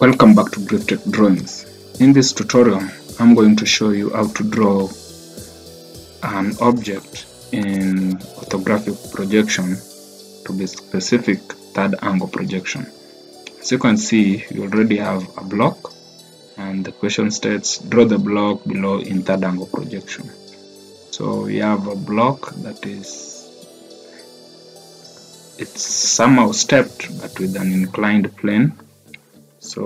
Welcome back to Grifftech Drawings. In this tutorial, I'm going to show you how to draw an object in orthographic projection to be specific third angle projection. As you can see, you already have a block and the question states draw the block below in third angle projection. So we have a block that is it's somehow stepped but with an inclined plane so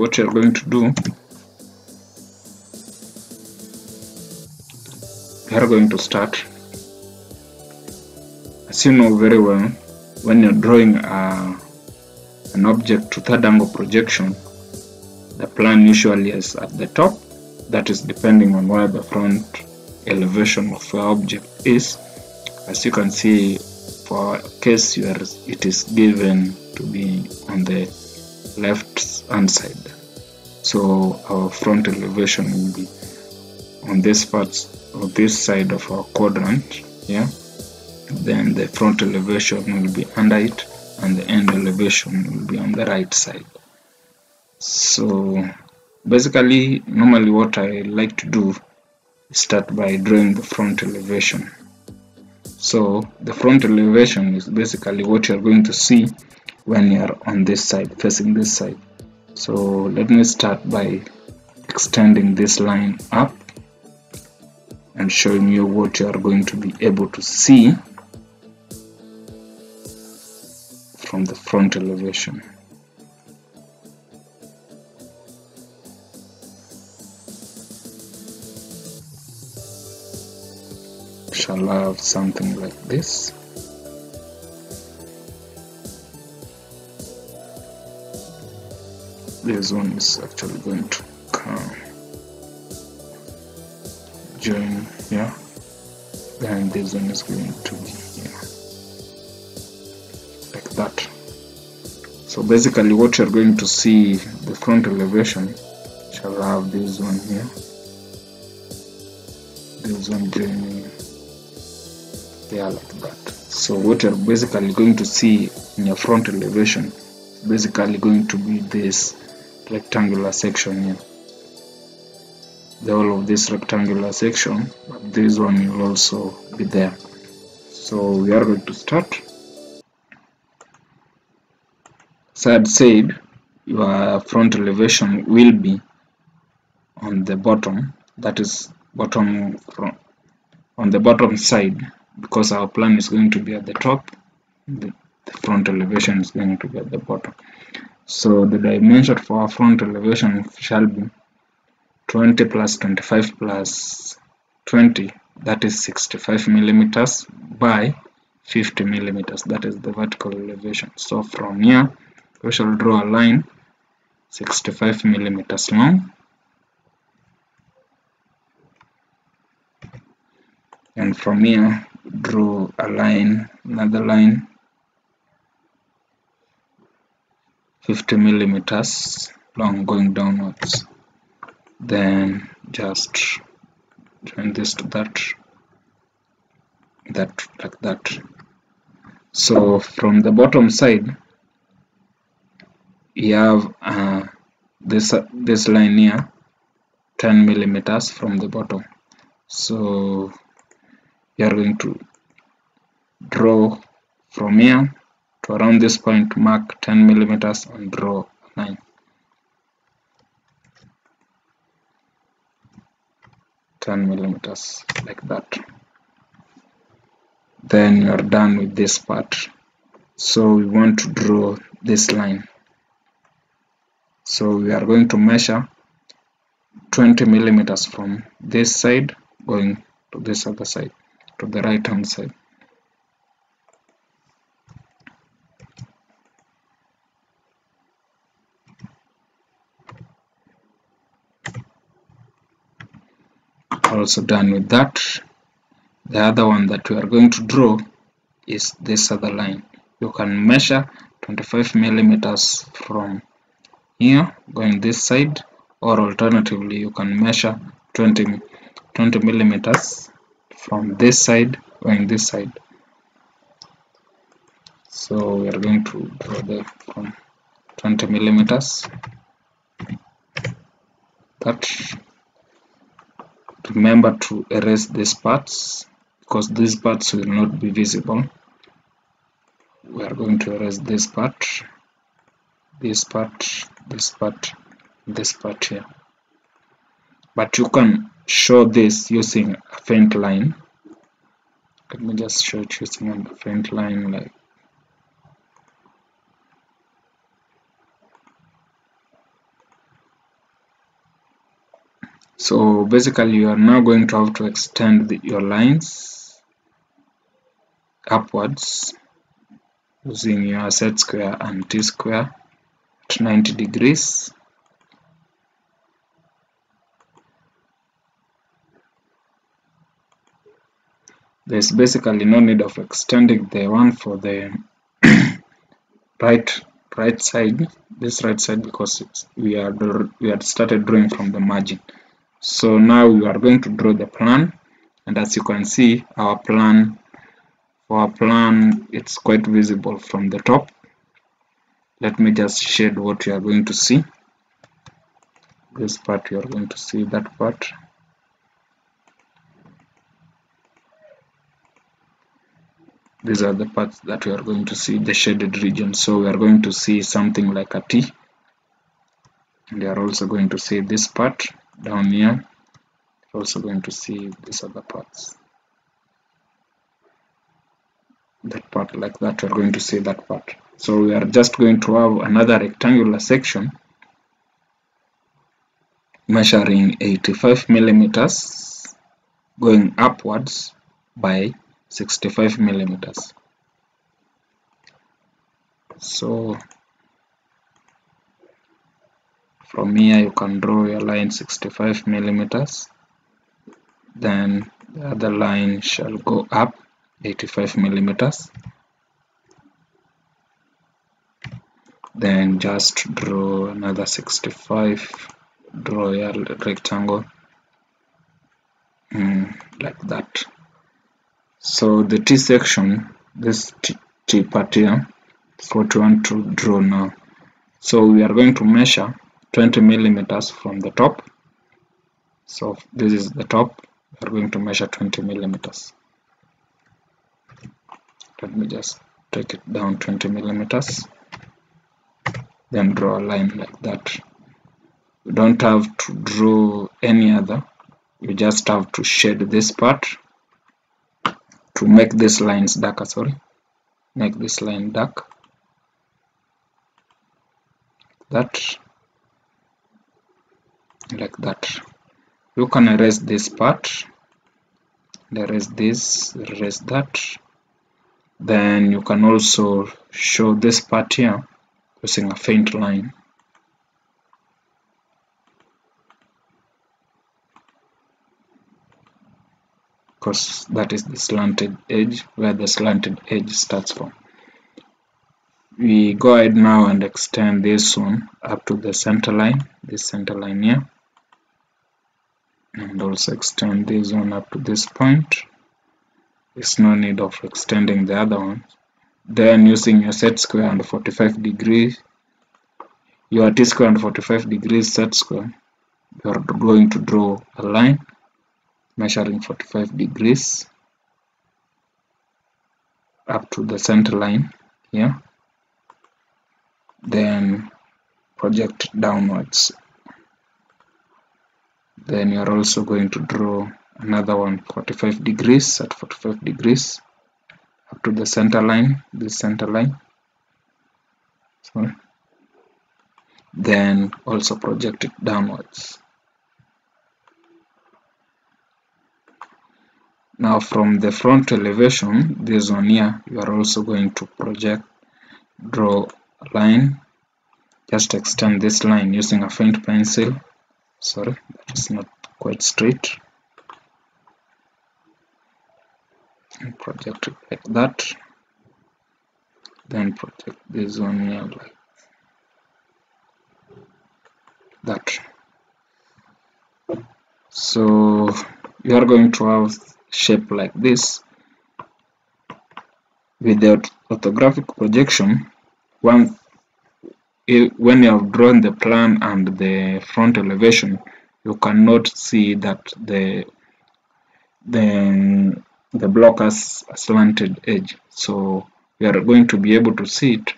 what you're going to do you're going to start. As you know very well when you're drawing a, an object to third angle projection the plan usually is at the top. That is depending on where the front elevation of your object is. As you can see for case are, it is given to be on the left hand side. So our front elevation will be on this part of this side of our quadrant yeah? Then the front elevation will be under it and the end elevation will be on the right side. So basically normally what I like to do is start by drawing the front elevation. So the front elevation is basically what you're going to see when you're on this side facing this side. So let me start by extending this line up and showing you what you are going to be able to see from the front elevation. Shall have something like this this one is actually going to come. Join here then this one is going to be here. Like that. So basically what you're going to see the front elevation shall have this one here. This one joining there like that. So what you're basically going to see in your front elevation is basically going to be this rectangular section here. The whole of this rectangular section but this one will also be there. So we are going to start. So I'd said your front elevation will be on the bottom that is bottom from on the bottom side because our plan is going to be at the top the front elevation is going to be at the bottom so the dimension for our front elevation shall be 20 plus 25 plus 20 that is 65 millimeters by 50 millimeters. That is the vertical elevation. So from here we shall draw a line 65 millimeters long. And from here draw a line another line 50 millimeters long going downwards. Then just join this to that that like that. So from the bottom side you have uh, this uh, this line here 10 millimeters from the bottom. So you are going to draw from here to around this point mark 10 millimeters and draw a line 10 millimeters like that. Then you are done with this part. So we want to draw this line. So we are going to measure 20 millimeters from this side going to this other side to the right hand side also done with that. The other one that we are going to draw is this other line. You can measure 25 millimeters from here going this side or alternatively you can measure 20 20 millimeters from this side going this side. So we are going to draw the from 20 millimeters. That remember to erase these parts because these parts will not be visible. We are going to erase this part this part this part this part here. But you can show this using a faint line. Let me just show it using a faint line like so basically you are now going to have to extend the, your lines upwards using your set square and t square at 90 degrees. There's basically no need of extending the one for the right right side this right side because we are we had started drawing from the margin so now we are going to draw the plan and as you can see our plan for our plan it's quite visible from the top. Let me just shade what you are going to see. This part you are going to see that part. These are the parts that we are going to see the shaded region. So we are going to see something like a T. And we are also going to see this part down here. We're also going to see these other parts. That part like that we're going to see that part. So we are just going to have another rectangular section measuring 85 millimeters going upwards by 65 millimeters. So from here you can draw your line 65 millimeters. Then the other line shall go up 85 millimeters. Then just draw another 65 draw a rectangle. Mm, like that. So the T section this T, T part here is what we want to draw now. So we are going to measure 20 millimeters from the top. So this is the top. We are going to measure 20 millimeters. Let me just take it down 20 millimeters then draw a line like that. You don't have to draw any other. You just have to shade this part to make these lines darker sorry. Make this line dark. That like that. You can erase this part erase this erase that. Then you can also show this part here using a faint line. Because that is the slanted edge where the slanted edge starts from. We go ahead now and extend this one up to the center line this center line here and also extend this one up to this point. There's no need of extending the other one. Then using your set square and 45 degrees your t square and 45 degrees set square you are going to draw a line measuring 45 degrees up to the center line here. Then project downwards then you're also going to draw another one 45 degrees at 45 degrees up to the center line this center line. So then also project it downwards. Now from the front elevation this one here you are also going to project draw a line. Just extend this line using a faint pencil sorry that is not quite straight. And project it like that. Then project this one here like that. So you are going to have shape like this with the orthographic projection. One when you have drawn the plan and the front elevation you cannot see that the the the block has a slanted edge. So we are going to be able to see it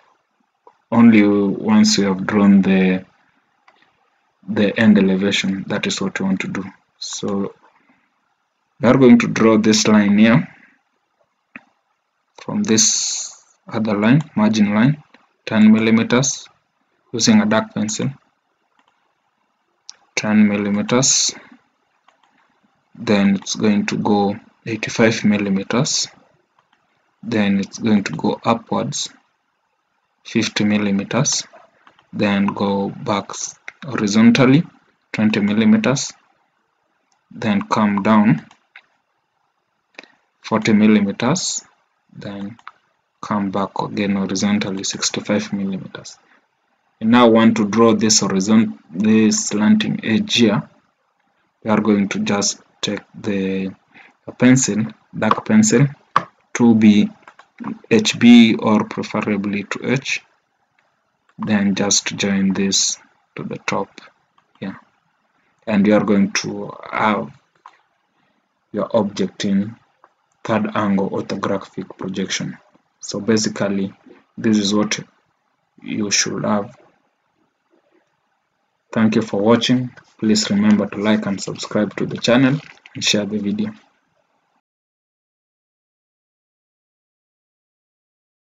only once we have drawn the the end elevation. That is what we want to do. So we are going to draw this line here from this other line margin line 10 millimeters using a dark pencil 10 millimeters then it's going to go 85 millimeters then it's going to go upwards 50 millimeters then go back horizontally 20 millimeters then come down 40 millimeters then come back again horizontally 65 millimeters and now want to draw this horizontal this slanting edge here. We are going to just take the pencil dark pencil to be HB or preferably 2H then just join this to the top yeah and you are going to have your object in third angle orthographic projection. So basically this is what you should have thank you for watching. Please remember to like and subscribe to the channel and share the video